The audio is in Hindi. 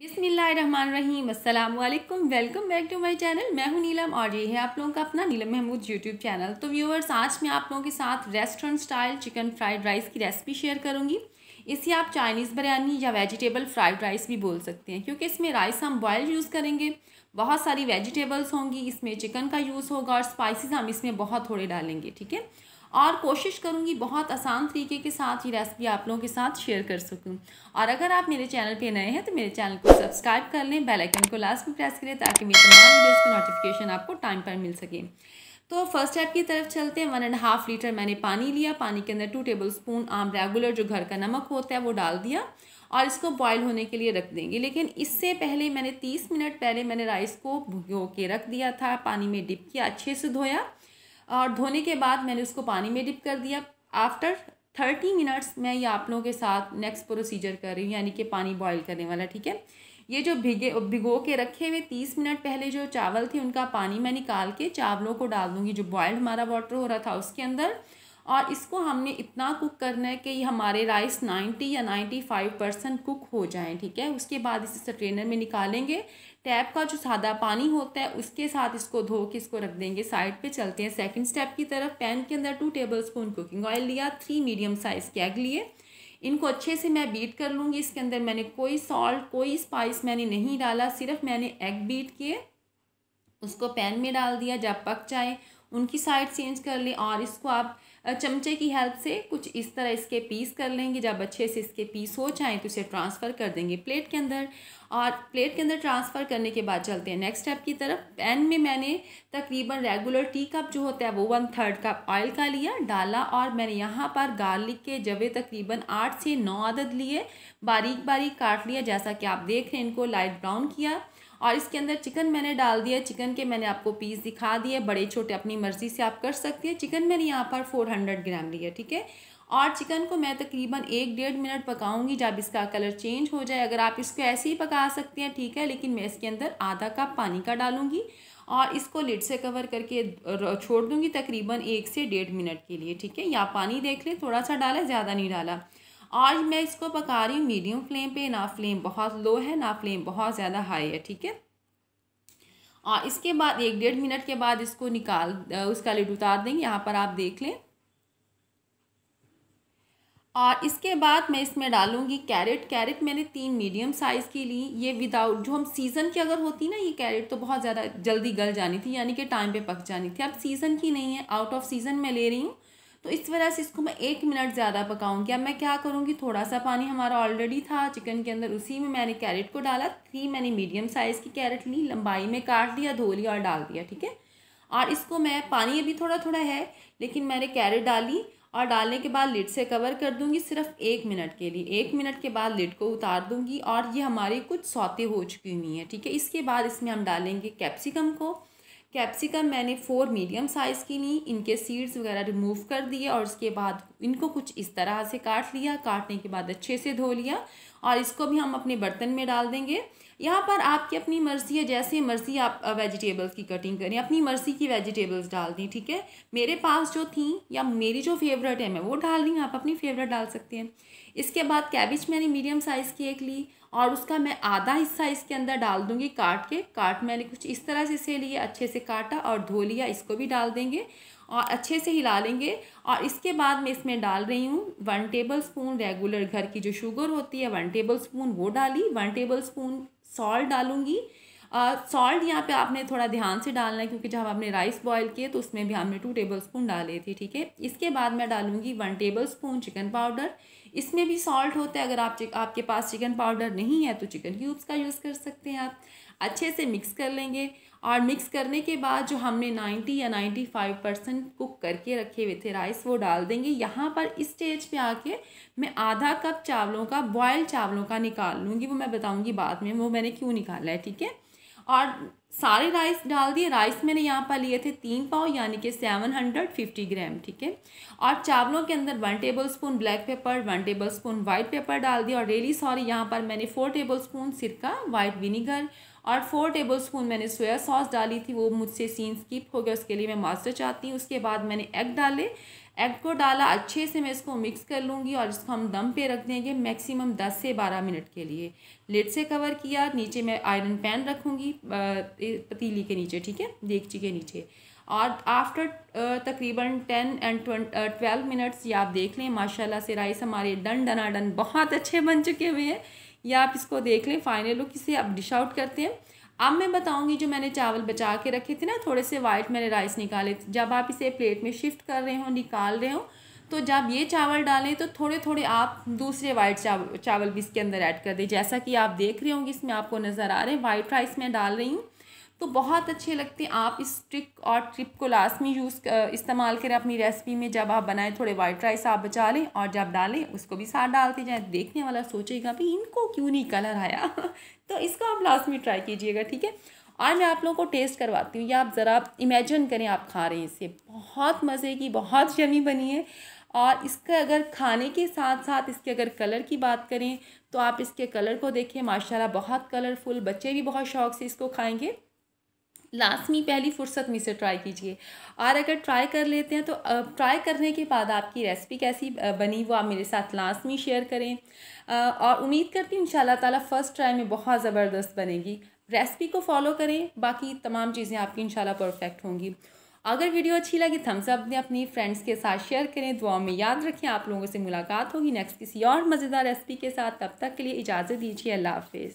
बिसमीम welcome back to my channel. मैं हूँ नीलम और ये है आप लोगों का अपना नीलम महमूद यूट्यूब चैनल। तो व्यूअर्स आज मैं आप लोगों के साथ restaurant style chicken fried rice की रेसिपी शेयर करूँगी। इसे आप चाइनीज़ बिरयानी या वेजिटेबल फ्राइड राइस भी बोल सकते हैं, क्योंकि इसमें राइस हम बॉयल यूज़ करेंगे। बहुत सारी वेजिटेबल्स होंगी, इसमें चिकन का यूज़ होगा और स्पाइसेस हम इसमें बहुत थोड़े डालेंगे, ठीक है? और कोशिश करूँगी बहुत आसान तरीके के साथ ये रेसिपी आप लोगों के साथ शेयर कर सकूँ। और अगर आप मेरे चैनल पे नए हैं तो मेरे चैनल को सब्सक्राइब कर लें बेल आइकन को लास्ट में प्रेस करें, ताकि मेरे तमाम वीडियोज़ की नोटिफिकेशन आपको टाइम पर मिल सके। तो फ़र्स्ट स्टेप की तरफ़ चलते हैं। वन एंड हाफ़ लीटर मैंने पानी लिया। पानी के अंदर टू टेबल स्पून आम रेगुलर जो घर का नमक होता है, वो डाल दिया। और इसको बॉयल होने के लिए रख देंगे। लेकिन इससे पहले मैंने तीस मिनट पहले मैंने राइस को भिगो के रख दिया था। पानी में डिप किया, अच्छे से धोया। और धोने के बाद मैंने उसको पानी में डिप कर दिया। आफ्टर थर्टी मिनट्स मैं ये आप लोगों के साथ नेक्स्ट प्रोसीजर कर रही हूँ, यानी कि पानी बॉईल करने वाला, ठीक है? ये जो भिगे, भिगो के रखे हुए तीस मिनट पहले जो चावल थे, उनका पानी मैं निकाल के चावलों को डाल दूँगी। जो बॉयल्ड हमारा वाटर हो रहा था, उसके अंदर और इसको हमने इतना कुक करना है कि हमारे राइस नाइन्टी या नाइन्टी फाइव परसेंट कुक हो जाएँ, ठीक है? उसके बाद इसे स्ट्रेनर में निकालेंगे। टैप का जो सादा पानी होता है, उसके साथ इसको धो के इसको रख देंगे साइड पे। चलते हैं सेकंड स्टेप की तरफ़। पैन के अंदर two tablespoon cooking oil लिया थ्री मीडियम साइज़ के एग लिए। इनको अच्छे से मैं बीट कर लूँगी। इसके अंदर मैंने कोई सॉल्ट कोई स्पाइस मैंने नहीं डाला, सिर्फ़ मैंने एग बीट किए। उसको पैन में डाल दिया, जब पक जाए। उनकी साइड चेंज कर लें और इसको आप चमचे की हेल्प से कुछ इस तरह इसके पीस कर लेंगे। जब अच्छे से इसके पीस हो जाएँ तो इसे ट्रांसफ़र कर देंगे प्लेट के अंदर और प्लेट के अंदर ट्रांसफ़र करने के बाद चलते हैं नेक्स्ट स्टेप की तरफ़। पैन में मैंने तकरीबन रेगुलर टी कप जो होता है वो वन थर्ड कप ऑयल का लिया, डाला और मैंने यहाँ पर गार्लिक के जवे तकरीबन आठ से नौ आदद लिए बारीक बारीक काट लिया। जैसा कि आप देख रहे हैं इनको लाइट ब्राउन किया। और इसके अंदर चिकन मैंने डाल दिया, चिकन के मैंने आपको पीस दिखा दिए, बड़े छोटे अपनी मर्ज़ी से आप कर सकते हैं। चिकन मैंने यहाँ पर फोर हंड्रेड ग्राम लिया, ठीक है? और चिकन को मैं तकरीबन एक डेढ़ मिनट पकाऊँगी जब इसका कलर चेंज हो जाए। अगर आप इसको ऐसे ही पका सकते हैं, ठीक है, लेकिन मैं इसके अंदर आधा कप पानी का डालूँगी और इसको लिड से कवर करके छोड़ दूँगी तकरीबन एक से डेढ़ मिनट के लिए, ठीक है? या पानी देख लें, थोड़ा सा डाला, ज़्यादा नहीं डाला। और मैं इसको पका रही हूँ मीडियम फ्लेम पे, ना फ्लेम बहुत लो है, ना फ्लेम बहुत ज़्यादा हाई है, ठीक है? और इसके बाद, एक डेढ़ मिनट के बाद इसको निकाल उसका लिड उतार देंगे, यहाँ पर आप देख लें। और इसके बाद मैं इसमें डालूँगी कैरेट कैरेट मैंने तीन मीडियम साइज़ की ली ये विदाउट जो हम सीज़न की अगर होती ना, ये कैरेट तो बहुत ज़्यादा जल्दी गल जानी थी, यानी कि टाइम पे पक जानी थी। अब सीज़न की नहीं है आउट ऑफ़ सीज़न मैं ले रही हूँ। तो इस वजह से इसको मैं एक मिनट ज़्यादा पकाऊँगी। अब मैं क्या करूँगी? थोड़ा सा पानी हमारा ऑलरेडी था। चिकन के अंदर उसी में मैंने कैरेट को डाला। थ्री मैंने मीडियम साइज़ की कैरेट ली। लंबाई में काट दिया धो लिया और डाल दिया, ठीक है? और इसको मैं, पानी अभी थोड़ा थोड़ा है, लेकिन मैंने कैरेट डाली और डालने के बाद लिड से कवर कर दूँगी सिर्फ़ एक मिनट के लिए। एक मिनट के बाद लिड को उतार दूँगी और ये हमारी कुछ सौते हो चुकी हुई हैं, ठीक है? इसके बाद इसमें हम डालेंगे कैप्सिकम को। कैप्सिकम मैंने फोर मीडियम साइज़ की ली, इनके सीड्स वगैरह रिमूव कर दिए और उसके बाद इनको कुछ इस तरह से काट लिया, काटने के बाद अच्छे से धो लिया और इसको भी हम अपने बर्तन में डाल देंगे। यहाँ पर आपकी अपनी मर्ज़ी है, जैसे मर्ज़ी आप वेजिटेबल्स की कटिंग करें, अपनी मर्ज़ी की वेजिटेबल्स डाल दी, ठीक है? मेरे पास जो थी, या मेरी जो फेवरेट है, मैं वो डाल रही हूँ, आप अपनी फेवरेट डाल सकते हैं। इसके बाद कैबिज मैंने मीडियम साइज़ की एक ली, और उसका मैं आधा हिस्सा इसके अंदर डाल दूँगी काट के। काट मैंने कुछ इस तरह से इसे लिए अच्छे से काटा और धो लिया, इसको भी डाल देंगे और अच्छे से हिला लेंगे। और इसके बाद मैं इसमें डाल रही हूँ वन टेबल स्पून रेगुलर घर की जो शुगर होती है वन टेबल स्पून वो डाली वन टेबल स्पून सॉल्ट डालूँगी सॉल्ट यहाँ पे आपने थोड़ा ध्यान से डालना है, क्योंकि जब आपने राइस बॉईल किए तो उसमें भी हमने टू टेबल स्पून डाले थे, ठीक है? इसके बाद मैं डालूँगी one tablespoon chicken powder इसमें भी सॉल्ट होता है, अगर आप आपके पास चिकन पाउडर नहीं है तो चिकन क्यूब्स का यूज़ कर सकते हैं आप। अच्छे से मिक्स कर लेंगे और मिक्स करने के बाद जो हमने 90 या 95 परसेंट कुक करके रखे हुए थे राइस वो डाल देंगे। यहाँ पर इस स्टेज पे आके मैं आधा कप चावलों का बॉयल चावलों का निकाल लूँगी, वो मैं बताऊँगी बाद में, वो मैंने क्यों निकाला है, ठीक है? और सारे राइस डाल दिए। राइस मैंने यहाँ पर लिए थे तीन पाव, यानी कि सेवन हंड्रेड फिफ्टी ग्राम ठीक है? और चावलों के अंदर one tablespoon black pepper one tablespoon white pepper डाल दिया। और रेली सॉरी यहाँ पर मैंने फोर टेबल स्पून सिरका वाइट विनीगर और फोर टेबल स्पून मैंने सोया सॉस डाली थी। वो मुझसे सीन स्किप हो गया, उसके लिए मैं मास्टर चाहती हूँ। उसके बाद मैंने एग डाले। एग को डाला, अच्छे से मैं इसको मिक्स कर लूँगी और इसको हम दम पे रख देंगे मैक्सिमम दस से बारह मिनट के लिए। लेट से कवर किया, नीचे मैं आयरन पैन रखूँगी पतीली के नीचे, ठीक है? देगची के नीचे। और आफ्टर तकरीबन टेन एंड ट्वेल्व मिनट्स ये आप देख लें, माशाल्लाह से राइस हमारे डन डना डन बहुत अच्छे बन चुके हुए हैं। या आप इसको देख लें फाइनल लुक इसे अब डिश आउट करते हैं। अब मैं बताऊँगी जो मैंने चावल बचा के रखे थे ना, थोड़े से वाइट मैंने राइस निकाले थे। जब आप इसे प्लेट में शिफ्ट कर रहे हो, निकाल रहे हो तो जब ये चावल डालें तो थोड़े थोड़े आप दूसरे वाइट चावल चावल भी इसके अंदर ऐड कर दें। जैसा कि आप देख रहे होंगे, इसमें आपको नज़र आ रहे हैं वाइट राइस मैं डाल रही हूँ। तो बहुत अच्छे लगते हैं। आप इस ट्रिक और ट्रिप को लास्ट में यूज़ इस्तेमाल करें अपनी रेसिपी में। जब आप बनाएँ थोड़े वाइट राइस, आप बचा लें और जब डालें, उसको भी साथ डालते जाएँ। देखने वाला सोचेगा भी, इनको क्यों नहीं कलर आया? तो इसको आप लास्ट में ट्राई कीजिएगा, ठीक है? और मैं आप लोगों को टेस्ट करवाती हूँ। या आप ज़रा इमेजिन करें आप खा रहे हैं इसे। बहुत मज़े की, बहुत जमी बनी है। और इसका अगर खाने के साथ साथ इसके अगर कलर की बात करें तो आप इसके कलर को देखें। माशाल्लाह, बहुत कलरफुल। बच्चे भी बहुत शौक से इसको खाएँगे। लाजमी पहली फुर्सत में से ट्राई कीजिए। और अगर ट्राई कर लेते हैं तो ट्राई करने के बाद आपकी रेसिपी कैसी बनी, वो आप मेरे साथ लाजमी शेयर करें। और उम्मीद करती हूँ इन ताला फ़र्स्ट ट्राई में बहुत ज़बरदस्त बनेगी। रेसिपी को फॉलो करें, बाकी तमाम चीज़ें आपकी इंशाल्लाह परफेक्ट होंगी। अगर वीडियो अच्छी लगी थम्स अप दें, अपनी फ्रेंड्स के साथ शेयर करें, दुआओं में याद रखें, आप लोगों से मुलाकात होगी नेक्स्ट किसी और मज़ेदार रेसिपी के साथ। तब तक के लिए इजाज़त दीजिए, अल्लाह हाफिज़।